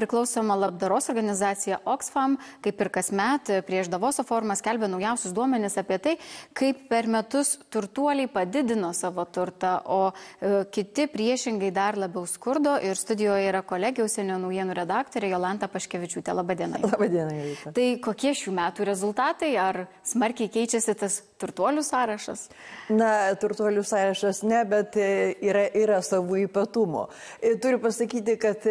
Priklausoma labdaros organizacija Oxfam, kaip ir kasmet, prieš Davoso formą skelbia naujausius duomenis apie tai, kaip per metus turtuoliai padidino savo turtą, o e, kiti priešingai dar labiau skurdo. Ir studijoje yra kolegė užsienio naujienų redaktorė Jolanta Paškevičiūtė. Labadiena. Labadiena, Jolanta. Tai kokie šių metų rezultatai? Ar smarkiai keičiasi tas turtuolių sąrašas? Na, turtuolių sąrašas ne, bet e, yra, yra savų ypatumų. E, turiu pasakyti, kad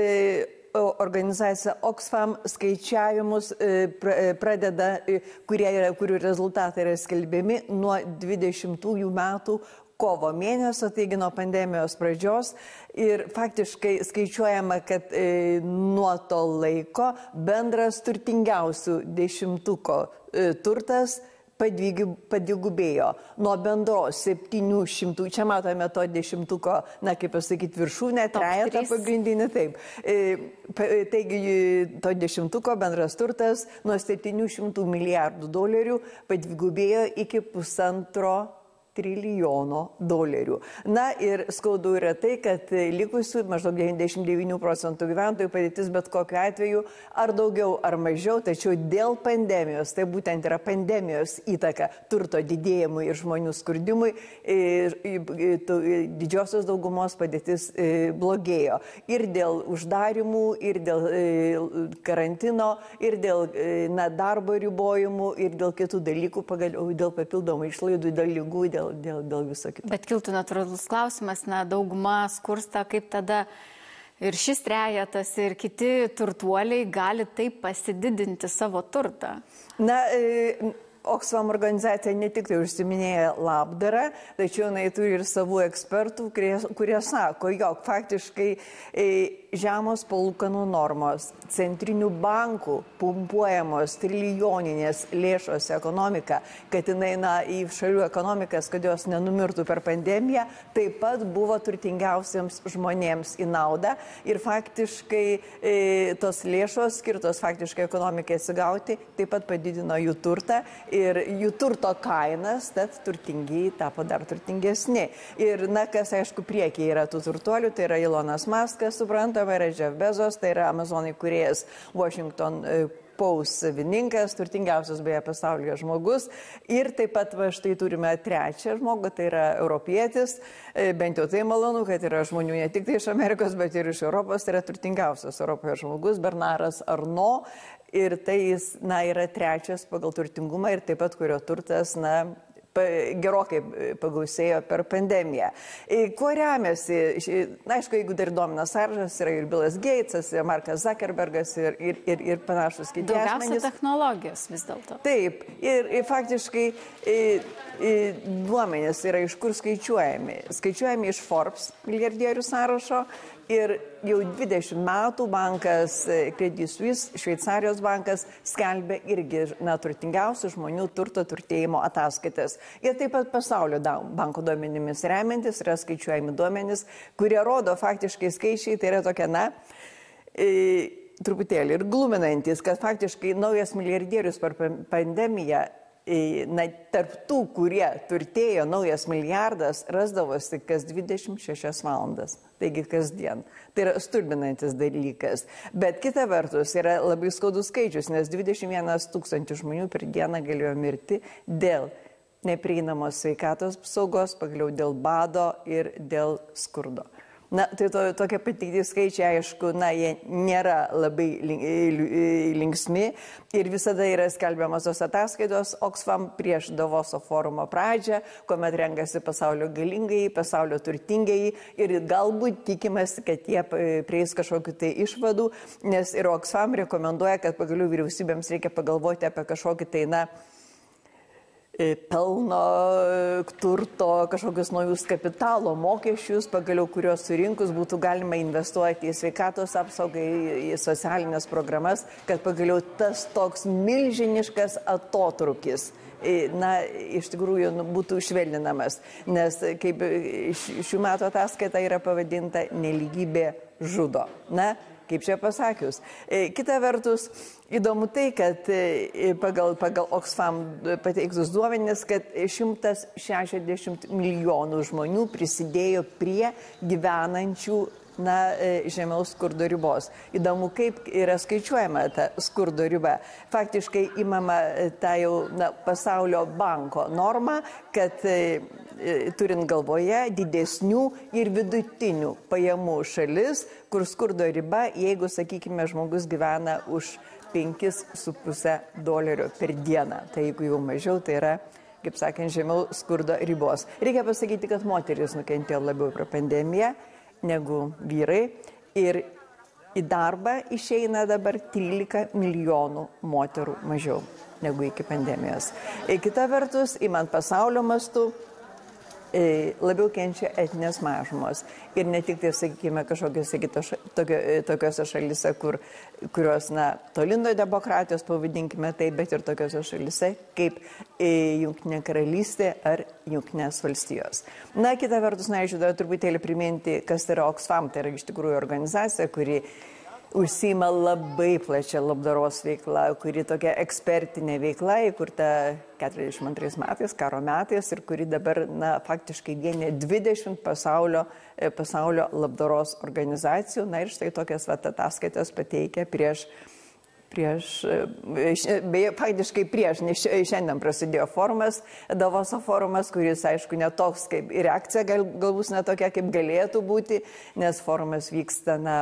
organizacija Oxfam skaičiavimus e, e, pradeda, e, yra, kurių rezultatai yra skelbiami nuo 20 metų kovo mėnesio, taigi nuo pandemijos pradžios. Ir faktiškai skaičiuojama, kad e, nuo to laiko bendras turtingiausių dešimtuko e, turtas padvigubėjo nuo bendros 700, čia matome to dešimtuko, na kaip pasakyti, viršūnę, trejetą pagrindinį, taip. E, taigi to dešimtuko bendras turtas nuo 700 milijardų dolerių padvigubėjo iki pusantro trilijono dolerių. Na ir skaudu yra tai, kad likusių maždaug 99 procentų gyventojų padėtis bet kokiu atveju ar daugiau ar mažiau, tačiau dėl pandemijos, tai būtent yra pandemijos įtaka turto didėjimui ir žmonių skurdimui, ir, ir, ir, didžiosios daugumos padėtis e, blogėjo. Ir dėl uždarimų, ir dėl e, karantino, ir dėl e, na, darbo ribojimų, ir dėl kitų dalykų, pagaliau dėl papildomų išlaidų, dėl lygų, dėl dėl, dėl, dėl viso kito. Bet kiltų natūralus klausimas, na, dauguma skursta, kaip tada ir šis trejetas, ir kiti turtuoliai gali taip pasididinti savo turtą? Na, e... Oxfam organizacija ne tik tai užsiminėja labdarą, tačiau jinai turi ir savų ekspertų, kurie, kurie sako, jog faktiškai žemos palūkanų normos, centrinių bankų pumpuojamos trilijoninės lėšos ekonomika, kad jinai na, į šalių ekonomikas, kad jos nenumirtų per pandemiją, taip pat buvo turtingiausiams žmonėms į naudą ir faktiškai e, tos lėšos skirtos faktiškai ekonomikai atsigauti taip pat padidino jų turtą ir jų turto kainas, tad turtingiai tapo dar turtingesni. Ir na, kas aišku priekiai yra tų turtuolių, tai yra Ilonas Maskas, supranta, suprantama, yra Jeff Bezos, tai yra Amazonai kuriejas Washington e, Post savininkas, turtingiausias beje pasaulyje žmogus. Ir taip pat va, štai turime trečią žmogų, tai yra europietis. E, bent jau tai malonu, kad yra žmonių ne tik tai iš Amerikos, bet ir iš Europos. Tai yra turtingiausias Europoje žmogus, Bernaras Arno. Ir tai jis, na, yra trečias pagal turtingumą ir taip pat kurio turtas, na, gerokai e, pagausėjo per pandemiją. E, kuo remiasi? Na, aišku, jeigu dar domina sąrašas, yra ir Bilas Gatesas, ir Markas Zuckerbergas, ir, ir, ir, ir panašus kiti. Daugiausia technologijos vis dėlto. Taip, ir, ir faktiškai ir, ir duomenys yra iš kur skaičiuojami. Skaičiuojami iš Forbes milijardierių sąrašo, Ir jau 20 metų bankas e, Credit Suisse, Šveicarijos bankas, skelbia irgi neturtingiausių žmonių turto turtėjimo ataskaitas. Ir taip pat pasaulio banko duomenimis remiantis yra skaičiuojami duomenys, kurie rodo faktiškai skaičiai, tai yra tokia, na, e, truputėlį ir gluminantis, kad faktiškai naujas milijardierius per pandemiją na, tarp tų, kurie turtėjo naujas milijardas, rasdavosi kas 26 valandas. Taigi kasdien. Tai yra stulbinantis dalykas. Bet kita vertus yra labai skaudus skaičius, nes 21 tūkstančių žmonių per dieną galėjo mirti dėl neprieinamos sveikatos apsaugos, pagaliau dėl bado ir dėl skurdo. Na, tai to, tokie pateikti skaičiai, aišku, na, jie nėra labai linksmi. Ir visada yra skelbiamas tos ataskaitos Oxfam prieš Davoso forumo pradžią, kuomet renkasi pasaulio galingai, pasaulio turtingiai ir galbūt tikimasi, kad jie prieis kažkokiu tai išvadų, nes ir Oxfam rekomenduoja, kad pagaliau vyriausybėms reikia pagalvoti apie kažkokį tai, na, E, pelno, e, turto, kažkokius naujus kapitalo mokesčius, pagaliau kuriuos surinkus būtų galima investuoti į sveikatos apsaugą, į socialinės programas, kad pagaliau tas toks milžiniškas atotrukis e, na, iš tikrųjų nu, būtų švelninamas, nes kaip šių metų ataskaita yra pavadinta neligybė žudo. Na, kaip čia pasakius. E, kita vertus, įdomu tai, kad e, pagal, pagal Oxfam pateiktus duomenis, kad 160 milijonų žmonių prisidėjo prie gyvenančių na, e, žemiau skurdo ribos. Įdomu, kaip yra skaičiuojama ta skurdo riba. Faktiškai imama e, ta jau na, pasaulio banko norma, kad e, turint galvoje didesnių ir vidutinių pajamų šalis, kur skurdo riba, jeigu, sakykime, žmogus gyvena už 5,5 dolerio per dieną. Tai jeigu jau mažiau, tai yra kaip sakant, žemiau skurdo ribos. Reikia pasakyti, kad moteris nukentėjo labiau per pandemiją negu vyrai ir į darbą išeina dabar 13 milijonų moterų mažiau negu iki pandemijos. Ir kita vertus, įmant pasaulio mastu, E, labiau kenčia etinės mažumos. Ir ne tik tai, sakykime, kažkokiose kitos, tokio, e, tokiose šalise, kur, kurios, na, tolindo demokratijos, pavadinkime tai, bet ir tokiose šalise kaip e, Junktinė karalystė ar Junktinės valstijos. Na, kita vertus, na, aš dar truputėlį priminti, kas yra Oxfam, tai yra iš tikrųjų organizacija, kuri užsima labai plačia labdaros veikla, kuri tokia ekspertinė veikla, įkurta 42 metais, karo metais ir kuri dabar, na, faktiškai vienė 20 pasaulio, e, pasaulio labdaros organizacijų. Na ir štai tokias vat, ataskaitas pateikia prieš prieš, e, beje, faktiškai prieš, nes šiandien prasidėjo forumas, Davoso forumas, kuris, aišku, netoks kaip reakcija gal, galbūt netokia, kaip galėtų būti, nes forumas vyksta, na,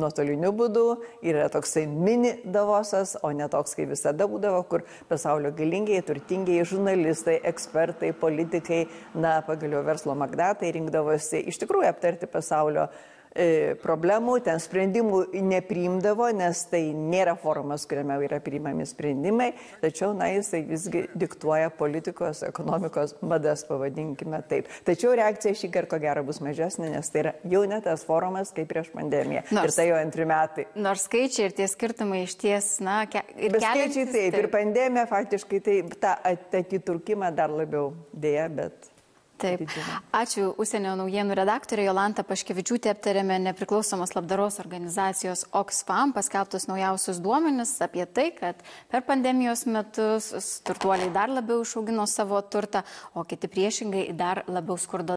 nuotoliniu būdu, yra toksai mini davosas, o ne toks, kaip visada būdavo, kur pasaulio galingiai, turtingiai žurnalistai, ekspertai, politikai, na, pagaliau verslo magnatai rinkdavosi iš tikrųjų aptarti pasaulio E, problemų, ten sprendimų nepriimdavo, nes tai nėra forumas, kuriame yra priimami sprendimai, tačiau, na, jisai visgi diktuoja politikos, ekonomikos madas, pavadinkime taip. Tačiau reakcija šį kartą ko gero bus mažesnė, nes tai yra jau ne tas forumas kaip prieš pandemiją. Nors, ir tai jau antri metai. Nors skaičiai ir tie skirtumai iš ties, na, ke, ir skaičiai taip, taip, ir pandemija faktiškai tai tą atitrukimą dar labiau dėja, bet Taip. Ačiū užsienio naujienų redaktorė Jolanta Paškevičiūtė aptarėme nepriklausomos labdaros organizacijos Oxfam paskelbtus naujausius duomenis apie tai, kad per pandemijos metus turtuoliai dar labiau išaugino savo turtą, o kiti priešingai dar labiau skurdo.